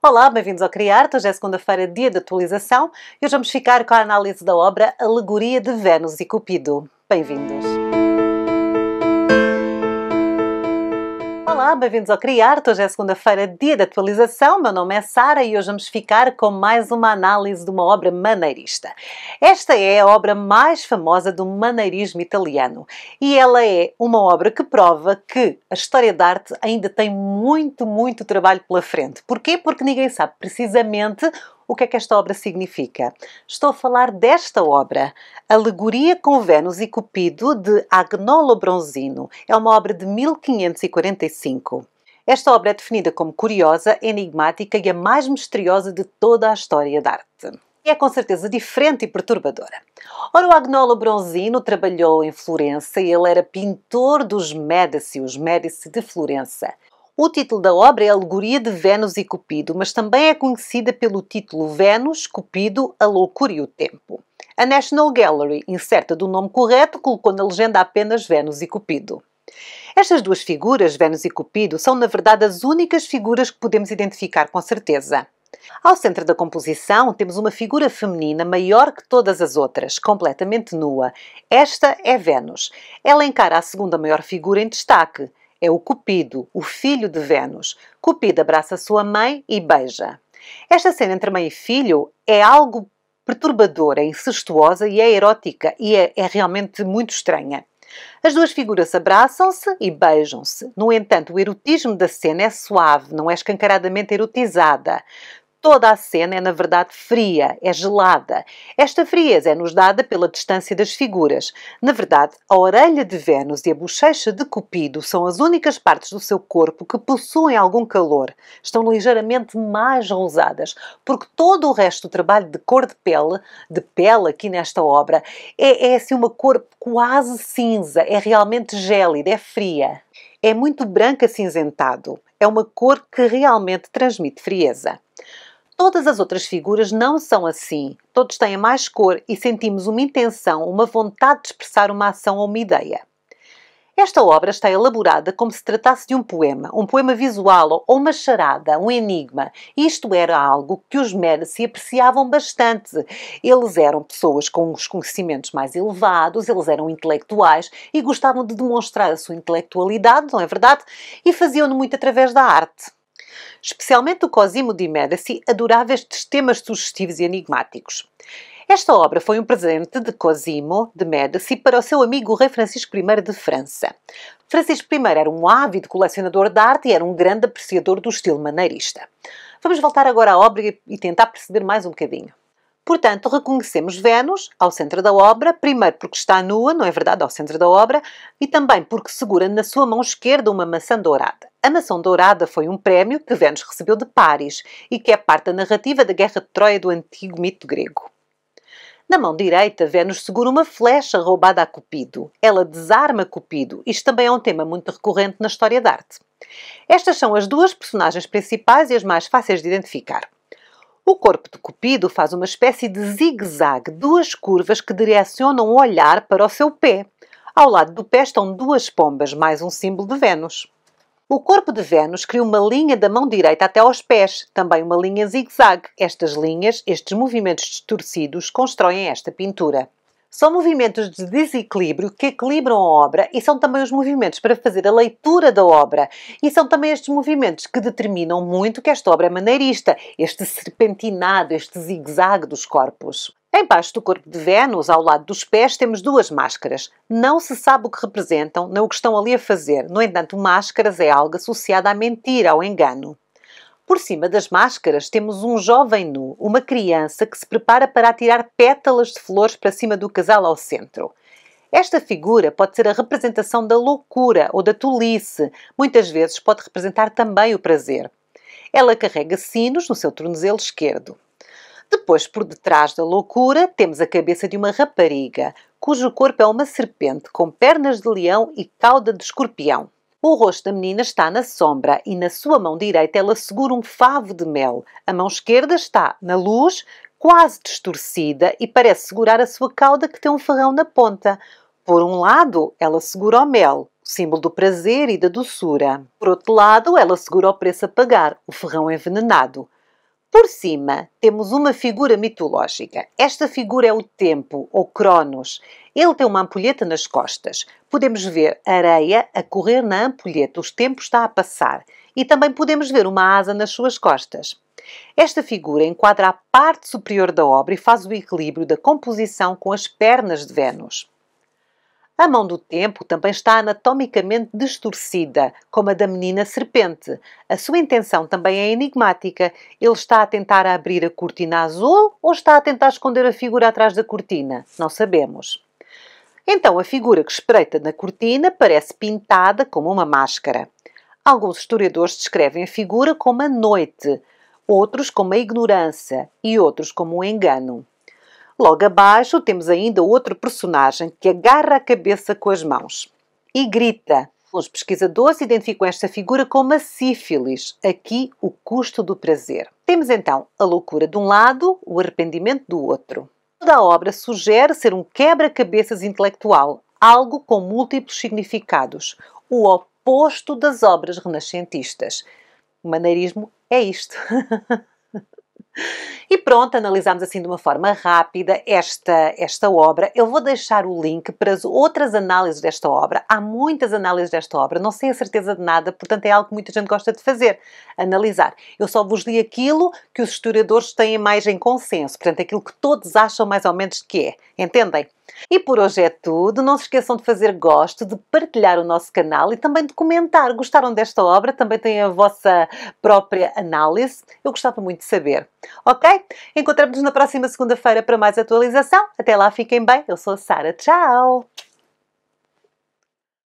Olá, bem-vindos ao Criar. Hoje é segunda-feira, dia de atualização, e hoje vamos ficar com a análise da obra Alegoria de Vênus e Cupido. Bem-vindos! Olá, bem-vindos ao Criar. Hoje é segunda-feira, dia de atualização. Meu nome é Sara e hoje vamos ficar com mais uma análise de uma obra maneirista. Esta é a obra mais famosa do maneirismo italiano e ela é uma obra que prova que a história da arte ainda tem muito, muito trabalho pela frente. Porquê? Porque ninguém sabe precisamente o que é que esta obra significa? Estou a falar desta obra, Alegoria com Vênus e Cupido, de Agnolo Bronzino. É uma obra de 1545. Esta obra é definida como curiosa, enigmática e a mais misteriosa de toda a história da arte. É com certeza diferente e perturbadora. Ora, o Agnolo Bronzino trabalhou em Florença e ele era pintor dos Médici, os Médici de Florença. O título da obra é Alegoria de Vênus e Cupido, mas também é conhecida pelo título Vênus, Cupido, a Loucura e o Tempo. A National Gallery, incerta do nome correto, colocou na legenda apenas Vênus e Cupido. Estas duas figuras, Vênus e Cupido, são na verdade as únicas figuras que podemos identificar com certeza. Ao centro da composição temos uma figura feminina maior que todas as outras, completamente nua. Esta é Vênus. Ela encara a segunda maior figura em destaque, é o Cupido, o filho de Vênus. Cupido abraça sua mãe e beija. Esta cena entre mãe e filho é algo perturbadora, é incestuosa e é erótica e é, é realmente muito estranha. As duas figuras abraçam-se e beijam-se. No entanto, o erotismo da cena é suave, não é escancaradamente erotizada. Toda a cena é, na verdade, fria, é gelada. Esta frieza é-nos dada pela distância das figuras. Na verdade, a orelha de Vênus e a bochecha de Cupido são as únicas partes do seu corpo que possuem algum calor. Estão ligeiramente mais rosadas, porque todo o resto do trabalho de cor de pele, de pele aqui nesta obra, é, é assim uma cor quase cinza, é realmente gélida, é fria. É muito branco acinzentado. É uma cor que realmente transmite frieza. Todas as outras figuras não são assim. Todos têm mais cor e sentimos uma intenção, uma vontade de expressar uma ação ou uma ideia. Esta obra está elaborada como se tratasse de um poema, um poema visual ou uma charada, um enigma. Isto era algo que os Médici apreciavam bastante. Eles eram pessoas com os conhecimentos mais elevados, eles eram intelectuais e gostavam de demonstrar a sua intelectualidade, não é verdade? E faziam-no muito através da arte. Especialmente o Cosimo di Medici adorava estes temas sugestivos e enigmáticos. Esta obra foi um presente de Cosimo de Medici para o seu amigo o rei Francisco I de França. Francisco I era um ávido colecionador de arte e era um grande apreciador do estilo maneirista. Vamos voltar agora à obra e tentar perceber mais um bocadinho. Portanto, reconhecemos Vênus ao centro da obra, primeiro porque está nua, não é verdade, ao centro da obra, e também porque segura na sua mão esquerda uma maçã dourada. A maçã dourada foi um prémio que Vênus recebeu de Paris e que é parte da narrativa da Guerra de Troia do antigo mito grego. Na mão direita, Vênus segura uma flecha roubada a Cupido. Ela desarma Cupido. Isto também é um tema muito recorrente na história da arte. Estas são as duas personagens principais e as mais fáceis de identificar. O corpo de Cupido faz uma espécie de zigue-zague, duas curvas que direcionam o olhar para o seu pé. Ao lado do pé estão duas pombas, mais um símbolo de Vênus. O corpo de Vênus cria uma linha da mão direita até aos pés, também uma linha zigue-zague. Estas linhas, estes movimentos distorcidos, constroem esta pintura. São movimentos de desequilíbrio que equilibram a obra e são também os movimentos para fazer a leitura da obra. E são também estes movimentos que determinam muito que esta obra é maneirista, este serpentinado, este zigue-zague dos corpos. Embaixo do corpo de Vênus, ao lado dos pés, temos duas máscaras. Não se sabe o que representam, nem o que estão ali a fazer. No entanto, máscaras é algo associado à mentira, ao engano. Por cima das máscaras temos um jovem nu, uma criança que se prepara para atirar pétalas de flores para cima do casal ao centro. Esta figura pode ser a representação da loucura ou da tolice, muitas vezes pode representar também o prazer. Ela carrega sinos no seu tornozelo esquerdo. Depois, por detrás da loucura, temos a cabeça de uma rapariga, cujo corpo é uma serpente com pernas de leão e cauda de escorpião. O rosto da menina está na sombra e na sua mão direita ela segura um favo de mel. A mão esquerda está na luz, quase distorcida e parece segurar a sua cauda que tem um ferrão na ponta. Por um lado, ela segura o mel, símbolo do prazer e da doçura. Por outro lado, ela segura o preço a pagar, o ferrão envenenado. Por cima temos uma figura mitológica. Esta figura é o tempo, ou Cronos. Ele tem uma ampulheta nas costas. Podemos ver areia a correr na ampulheta, os tempos está a passar. E também podemos ver uma asa nas suas costas. Esta figura enquadra a parte superior da obra e faz o equilíbrio da composição com as pernas de Vênus. A mão do tempo também está anatomicamente distorcida, como a da menina serpente. A sua intenção também é enigmática. Ele está a tentar abrir a cortina azul ou está a tentar esconder a figura atrás da cortina? Não sabemos. Então, a figura que espreita na cortina parece pintada como uma máscara. Alguns historiadores descrevem a figura como a noite, outros como a ignorância e outros como o engano. Logo abaixo temos ainda outro personagem que agarra a cabeça com as mãos e grita. Os pesquisadores identificam esta figura como a sífilis, aqui o custo do prazer. Temos então a loucura de um lado, o arrependimento do outro. Toda a obra sugere ser um quebra-cabeças intelectual, algo com múltiplos significados, o oposto das obras renascentistas. O maneirismo é isto. E pronto, analisamos assim de uma forma rápida esta, esta obra. Eu vou deixar o link para as outras análises desta obra. Há muitas análises desta obra, não sei a certeza de nada, portanto é algo que muita gente gosta de fazer, analisar. Eu só vos li aquilo que os historiadores têm mais em consenso, portanto aquilo que todos acham mais ou menos que é. Entendem? E por hoje é tudo. Não se esqueçam de fazer gosto, de partilhar o nosso canal e também de comentar. Gostaram desta obra? Também têm a vossa própria análise? Eu gostava muito de saber. Ok? Encontramos-nos na próxima segunda-feira para mais atualização. Até lá, fiquem bem. Eu sou a Sara. Tchau!